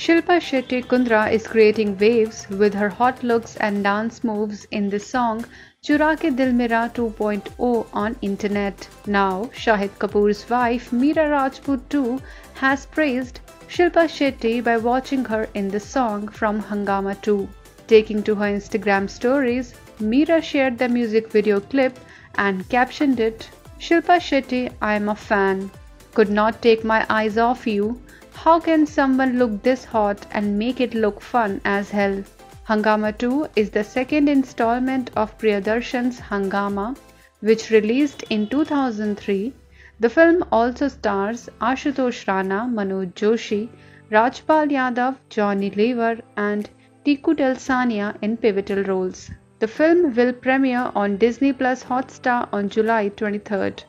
Shilpa Shetty Kundra is creating waves with her hot looks and dance moves in the song Chura Ke Dil Mera 2.0 on internet. Now, Shahid Kapoor's wife Mira Rajput too has praised Shilpa Shetty by watching her in the song from Hungama 2. Taking to her Instagram stories, Meera shared the music video clip and captioned it, Shilpa Shetty, I am a fan. Could not take my eyes off you. How can someone look this hot and make it look fun as hell? Hungama 2 is the second installment of Priyadarshan's Hungama, which released in 2003. The film also stars Ashutosh Rana, Manoj Joshi, Rajpal Yadav, Johnny Lever, and Tiku Sania in pivotal roles. The film will premiere on Disney Plus Hotstar on July 23rd.